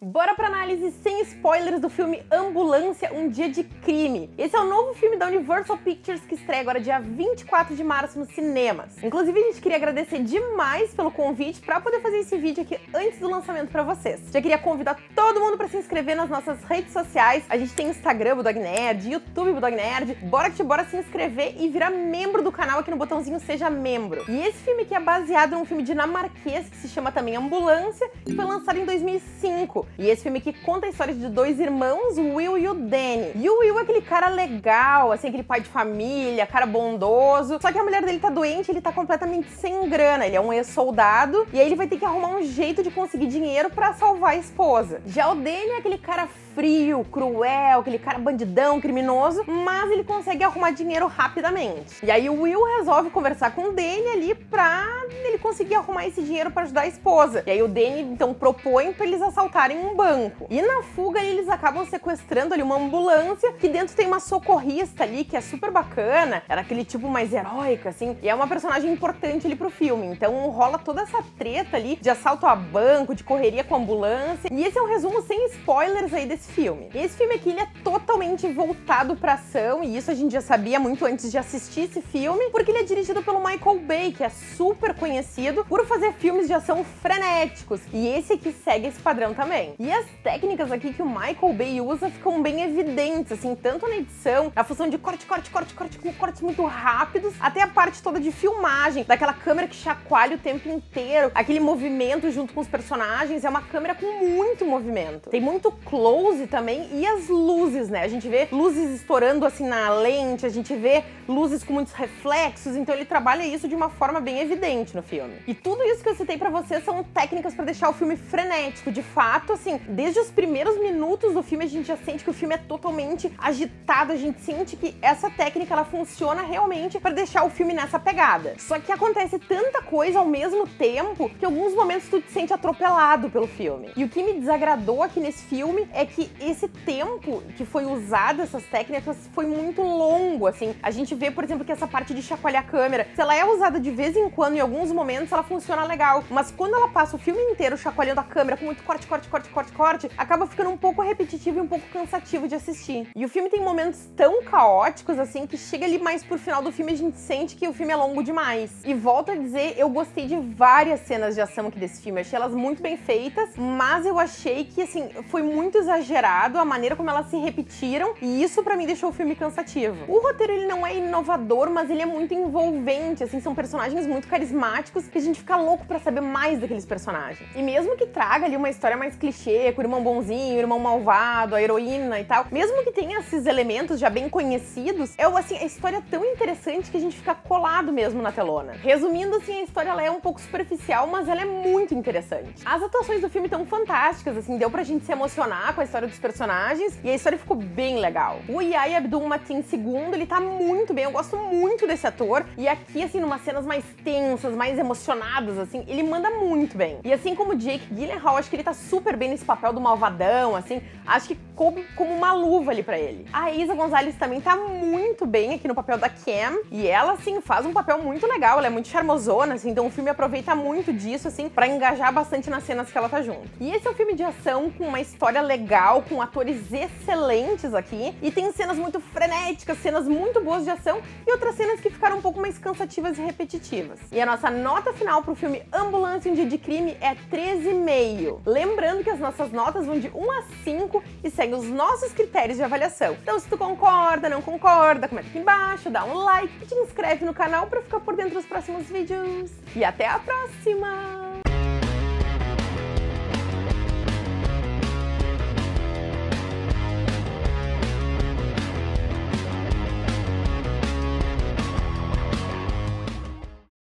Bora pra análise sem spoilers do filme Ambulância, Um Dia de Crime. Esse é o novo filme da Universal Pictures que estreia agora dia 24 de março nos cinemas. Inclusive, a gente queria agradecer demais pelo convite para poder fazer esse vídeo aqui antes do lançamento para vocês. Já queria convidar todo mundo para se inscrever nas nossas redes sociais. A gente tem Instagram Budog Nerd, YouTube Budog Nerd. Bora que te bora se inscrever e virar membro do canal aqui no botãozinho Seja Membro. E esse filme aqui é baseado num filme dinamarquês que se chama também Ambulância, que foi lançado em 2005. E esse filme aqui conta a história de dois irmãos, o Will e o Danny. E o Will é aquele cara legal, assim, aquele pai de família, cara bondoso. Só que a mulher dele tá doente, ele tá completamente sem grana. Ele é um ex-soldado e aí ele vai ter que arrumar um jeito de conseguir dinheiro para salvar a esposa. Já o Danny é aquele cara frio, cruel, aquele cara bandidão, criminoso, mas ele consegue arrumar dinheiro rapidamente. E aí o Will resolve conversar com o Danny ali pra ele conseguir arrumar esse dinheiro para ajudar a esposa. E aí o Danny então propõe para eles assaltarem um banco. E na fuga eles acabam sequestrando ali uma ambulância que dentro tem uma socorrista ali que é super bacana, era aquele tipo mais heróico assim, e é uma personagem importante ali pro filme. Então rola toda essa treta ali de assalto a banco, de correria com ambulância. E esse é um resumo sem spoilers aí desse filme. Esse filme aqui ele é totalmente voltado para ação e isso a gente já sabia muito antes de assistir esse filme, porque ele é dirigido pelo Michael Bay, que é super conhecido por fazer filmes de ação frenéticos. E esse aqui segue esse padrão também. E as técnicas aqui que o Michael Bay usa ficam bem evidentes, assim, tanto na edição, a função de corte, corte, corte, corte, com cortes muito rápidos, até a parte toda de filmagem, daquela câmera que chacoalha o tempo inteiro, aquele movimento junto com os personagens, é uma câmera com muito movimento. Tem muito close close também e as luzes, né? A gente vê luzes estourando assim na lente, a gente vê luzes com muitos reflexos, então ele trabalha isso de uma forma bem evidente no filme. E tudo isso que eu citei para vocês são técnicas para deixar o filme frenético. De fato, assim, desde os primeiros minutos do filme a gente já sente que o filme é totalmente agitado, a gente sente que essa técnica ela funciona realmente para deixar o filme nessa pegada. Só que acontece tanta coisa ao mesmo tempo que em alguns momentos tu te sente atropelado pelo filme. E o que me desagradou aqui nesse filme é que esse tempo que foi usado essas técnicas foi muito longo, assim. A gente vê, por exemplo, que essa parte de chacoalhar a câmera, se ela é usada de vez em quando, em alguns momentos, ela funciona legal. Mas quando ela passa o filme inteiro chacoalhando a câmera com muito corte, corte, corte, corte, corte, acaba ficando um pouco repetitivo e um pouco cansativo de assistir. E o filme tem momentos tão caóticos, assim, que chega ali mais pro final do filme a gente sente que o filme é longo demais. E volto a dizer, eu gostei de várias cenas de ação aqui desse filme. Achei elas muito bem feitas, mas eu achei que, assim, foi muito exagerado exagerado, a maneira como elas se repetiram, e isso para mim deixou o filme cansativo. O roteiro ele não é inovador, mas ele é muito envolvente, assim, são personagens muito carismáticos que a gente fica louco para saber mais daqueles personagens. E mesmo que traga ali uma história mais clichê, com o irmão bonzinho, o irmão malvado, a heroína e tal, mesmo que tenha esses elementos já bem conhecidos, é assim, a história é tão interessante que a gente fica colado mesmo na telona. Resumindo, assim, a história ela é um pouco superficial, mas ela é muito interessante. As atuações do filme estão fantásticas, assim, deu pra gente se emocionar com a história dos personagens e a história ficou bem legal. O Yai Abdul Mateen II, ele tá muito bem, eu gosto muito desse ator e aqui, assim, numas cenas mais tensas, mais emocionadas, assim, ele manda muito bem. E assim como o Jake Gyllenhaal, acho que ele tá super bem nesse papel do malvadão, assim, acho que coube como uma luva ali para ele. A Isa Gonzalez também tá muito bem aqui no papel da Cam e ela, assim, faz um papel muito legal, ela é muito charmosona, assim, então o filme aproveita muito disso, assim, para engajar bastante nas cenas que ela tá junto. E esse é um filme de ação com uma história legal, com atores excelentes aqui. E tem cenas muito frenéticas, cenas muito boas de ação e outras cenas que ficaram um pouco mais cansativas e repetitivas. E a nossa nota final pro filme Ambulância em Dia de Crime é 13,5. Lembrando que as nossas notas vão de 1 a 5 e seguem os nossos critérios de avaliação. Então, se tu concorda, não concorda, comenta aqui embaixo, dá um like e te inscreve no canal para ficar por dentro dos próximos vídeos. E até a próxima!